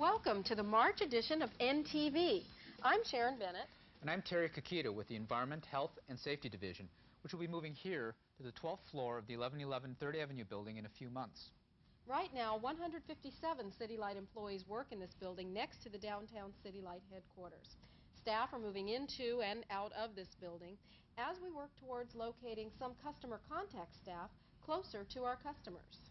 Welcome to the March edition of NTV. I'm Sharon Bennett. And I'm Terry Kakita with the Environment, Health, and Safety Division, which will be moving here to the 12th floor of the 1111 3rd Avenue building in a few months. Right now, 157 City Light employees work in this building next to the downtown City Light headquarters. Staff are moving into and out of this building as we work towards locating some customer contact staff closer to our customers.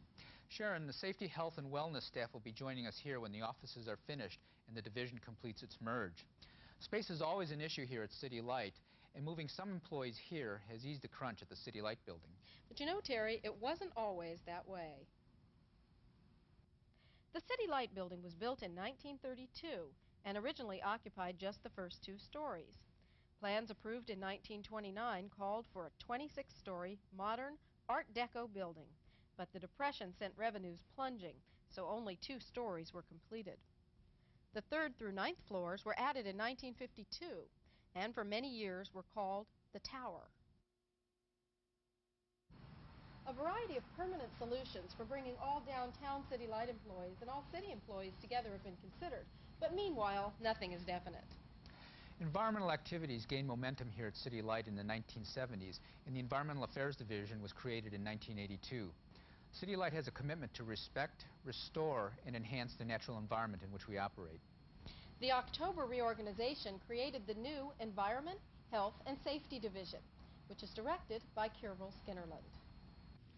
Sharon, the Safety, Health, and Wellness staff will be joining us here when the offices are finished and the division completes its merge. Space is always an issue here at City Light, and moving some employees here has eased the crunch at the City Light building. But you know, Terry, it wasn't always that way. The City Light building was built in 1932 and originally occupied just the first two stories. Plans approved in 1929 called for a 26-story modern Art Deco building, but the Depression sent revenues plunging, so only two stories were completed. The third through ninth floors were added in 1952 and for many years were called the Tower. A variety of permanent solutions for bringing all downtown City Light employees and all city employees together have been considered, but meanwhile, nothing is definite. Environmental activities gained momentum here at City Light in the 1970s, and the Environmental Affairs Division was created in 1982. City Light has a commitment to respect, restore, and enhance the natural environment in which we operate. The October reorganization created the new Environment, Health, and Safety Division, which is directed by Kierval Skinnerland.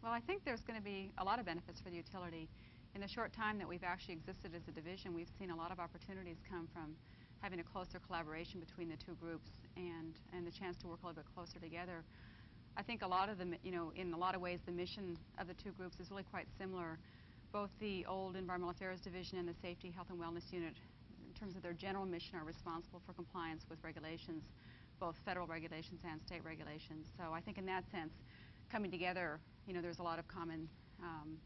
Well, I think there's going to be a lot of benefits for the utility. In the short time that we've actually existed as a division, we've seen a lot of opportunities come from having a closer collaboration between the two groups and, and the chance to work a little bit closer together. I think a lot of the, you know, in a lot of ways, the mission of the two groups is really quite similar. Both the old Environmental Affairs Division and the Safety, Health, and Wellness Unit, in terms of their general mission, are responsible for compliance with regulations, both federal regulations and state regulations. So I think in that sense, coming together you know, there's a lot of common, um,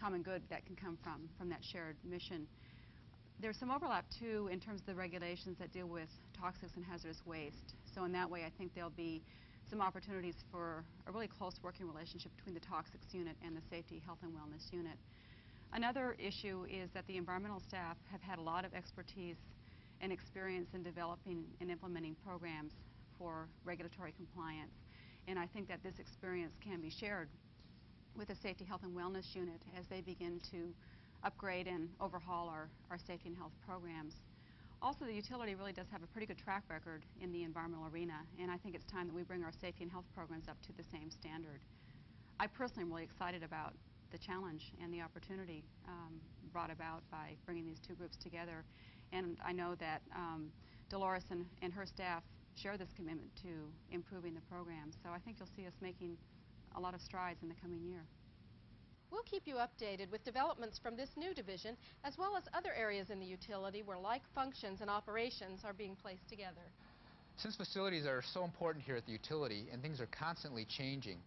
common good that can come from, from that shared mission. There's some overlap, too, in terms of the regulations that deal with toxics and hazardous waste. So in that way, I think they'll be some opportunities for a really close working relationship between the toxics unit and the safety, health, and wellness unit. Another issue is that the environmental staff have had a lot of expertise and experience in developing and implementing programs for regulatory compliance. And I think that this experience can be shared with the Safety, Health, and Wellness Unit as they begin to upgrade and overhaul our, our safety and health programs. Also, the utility really does have a pretty good track record in the environmental arena, and I think it's time that we bring our safety and health programs up to the same standard. I personally am really excited about the challenge and the opportunity um, brought about by bringing these two groups together. And I know that um, Dolores and, and her staff share this commitment to improving the program. So I think you'll see us making a lot of strides in the coming year. We'll keep you updated with developments from this new division, as well as other areas in the utility where like functions and operations are being placed together. Since facilities are so important here at the utility and things are constantly changing,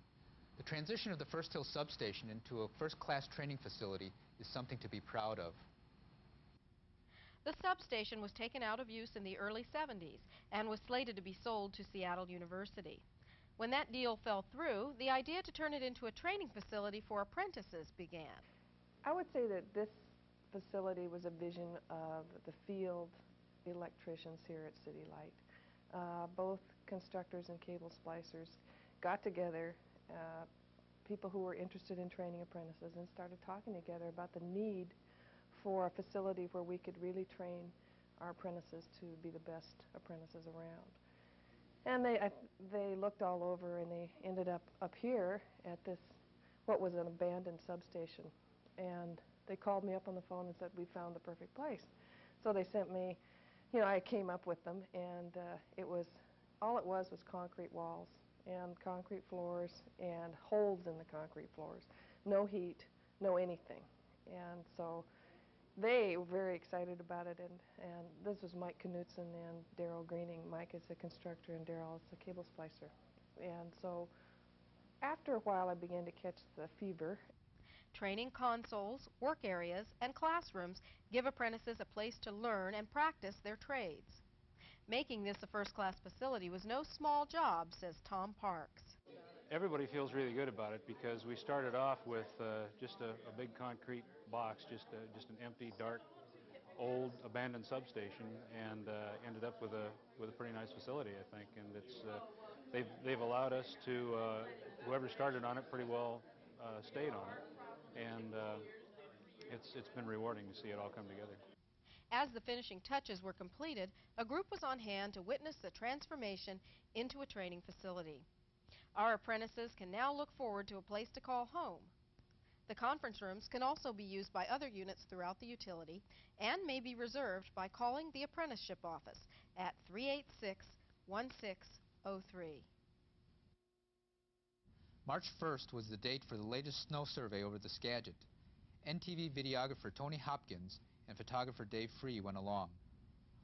the transition of the First Hill substation into a first-class training facility is something to be proud of. The substation was taken out of use in the early 70s and was slated to be sold to Seattle University. When that deal fell through, the idea to turn it into a training facility for apprentices began. I would say that this facility was a vision of the field electricians here at City Light. Uh, both constructors and cable splicers got together, uh, people who were interested in training apprentices, and started talking together about the need for a facility where we could really train our apprentices to be the best apprentices around. And they, I, they looked all over and they ended up up here at this, what was an abandoned substation. And they called me up on the phone and said, we found the perfect place. So they sent me, you know, I came up with them and uh, it was, all it was was concrete walls and concrete floors and holes in the concrete floors. No heat, no anything. And so they were very excited about it, and, and this was Mike Knutson and Daryl Greening. Mike is a constructor, and Daryl is a cable splicer. And so after a while, I began to catch the fever. Training consoles, work areas, and classrooms give apprentices a place to learn and practice their trades. Making this a first-class facility was no small job, says Tom Parks. Everybody feels really good about it because we started off with uh, just a, a, big concrete box, just a, just an empty, dark old abandoned substation and uh, ended up with a with a pretty nice facility, I think. And it's uh, they've they've allowed us to uh, whoever started on it pretty well uh, stayed on it, and uh, it's it's been rewarding to see it all come together. As the finishing touches were completed, a group was on hand to witness the transformation into a training facility. Our apprentices can now look forward to a place to call home. The conference rooms can also be used by other units throughout the utility and may be reserved by calling the apprenticeship office at 386 1603. March 1st was the date for the latest snow survey over the Skagit. NTV videographer Tony Hopkins and photographer Dave Free went along.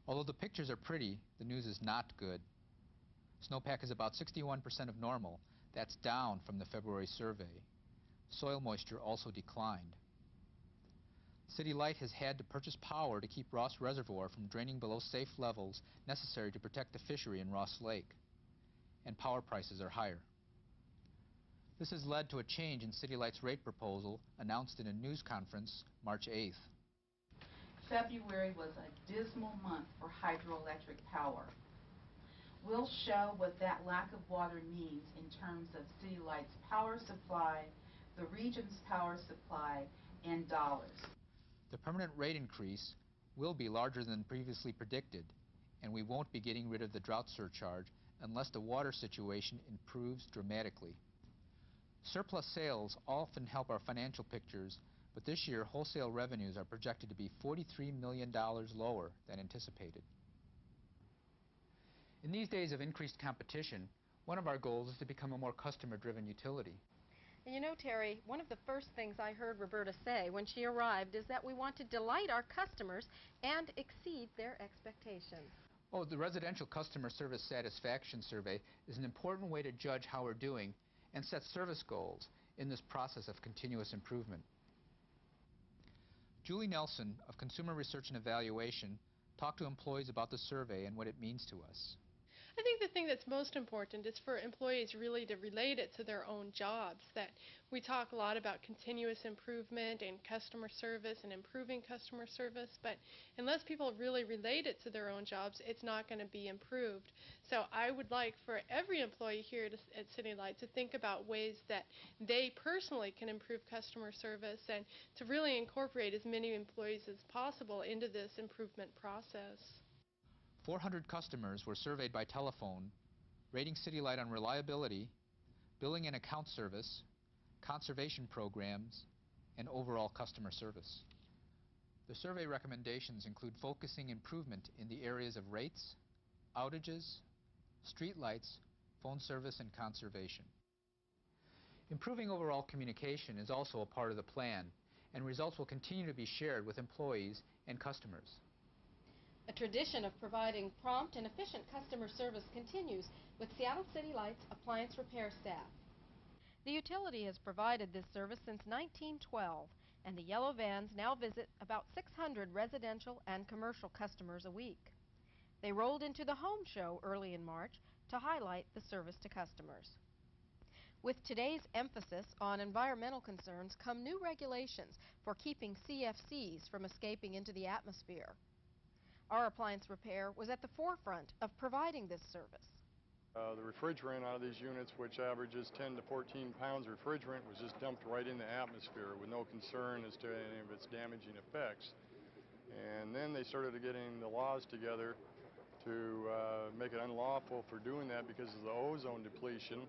Although the pictures are pretty, the news is not good. Snowpack is about 61% of normal. That's down from the February survey. Soil moisture also declined. City Light has had to purchase power to keep Ross Reservoir from draining below safe levels necessary to protect the fishery in Ross Lake. And power prices are higher. This has led to a change in City Light's rate proposal announced in a news conference March 8th. February was a dismal month for hydroelectric power. We'll show what that lack of water means in terms of City Light's power supply, the region's power supply, and dollars. The permanent rate increase will be larger than previously predicted, and we won't be getting rid of the drought surcharge unless the water situation improves dramatically. Surplus sales often help our financial pictures but this year wholesale revenues are projected to be $43 million lower than anticipated. In these days of increased competition, one of our goals is to become a more customer-driven utility. And you know, Terry, one of the first things I heard Roberta say when she arrived is that we want to delight our customers and exceed their expectations. Oh, the Residential Customer Service Satisfaction Survey is an important way to judge how we're doing and set service goals in this process of continuous improvement. Julie Nelson of Consumer Research and Evaluation talked to employees about the survey and what it means to us. I think the thing that's most important is for employees really to relate it to their own jobs. That we talk a lot about continuous improvement and customer service and improving customer service, but unless people really relate it to their own jobs, it's not going to be improved. So I would like for every employee here to, at City Light to think about ways that they personally can improve customer service and to really incorporate as many employees as possible into this improvement process. 400 customers were surveyed by telephone, rating City Light on reliability, billing and account service, conservation programs, and overall customer service. The survey recommendations include focusing improvement in the areas of rates, outages, street lights, phone service, and conservation. Improving overall communication is also a part of the plan, and results will continue to be shared with employees and customers. A tradition of providing prompt and efficient customer service continues with Seattle City Lights appliance repair staff. The utility has provided this service since 1912, and the yellow vans now visit about 600 residential and commercial customers a week. They rolled into the home show early in March to highlight the service to customers. With today's emphasis on environmental concerns come new regulations for keeping CFCs from escaping into the atmosphere. Our appliance repair was at the forefront of providing this service. Uh, the refrigerant out of these units, which averages 10 to 14 pounds of refrigerant, was just dumped right in the atmosphere with no concern as to any of its damaging effects. And then they started getting the laws together to uh, make it unlawful for doing that because of the ozone depletion.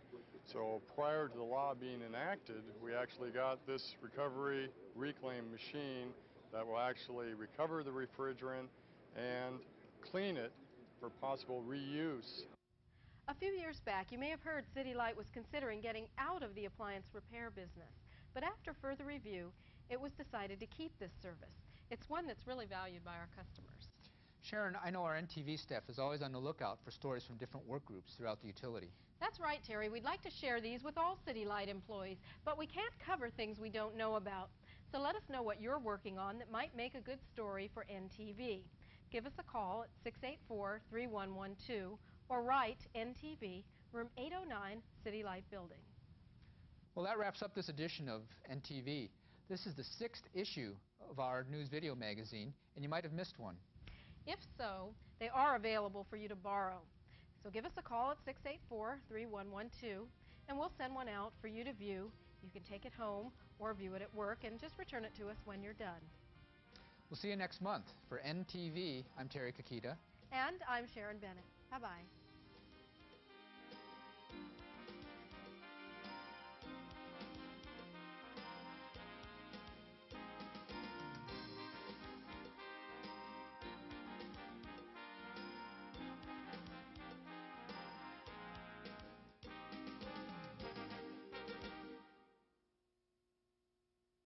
So prior to the law being enacted, we actually got this recovery reclaim machine that will actually recover the refrigerant and clean it for possible reuse. A few years back, you may have heard City Light was considering getting out of the appliance repair business. But after further review, it was decided to keep this service. It's one that's really valued by our customers. Sharon, I know our NTV staff is always on the lookout for stories from different work groups throughout the utility. That's right, Terry. We'd like to share these with all City Light employees, but we can't cover things we don't know about. So let us know what you're working on that might make a good story for NTV give us a call at 684-3112 or write NTV, room 809, City Light Building. Well, that wraps up this edition of NTV. This is the sixth issue of our news video magazine, and you might have missed one. If so, they are available for you to borrow. So give us a call at 684-3112 and we'll send one out for you to view. You can take it home or view it at work and just return it to us when you're done. We'll see you next month. For NTV, I'm Terry Kakita. And I'm Sharon Bennett. Bye-bye.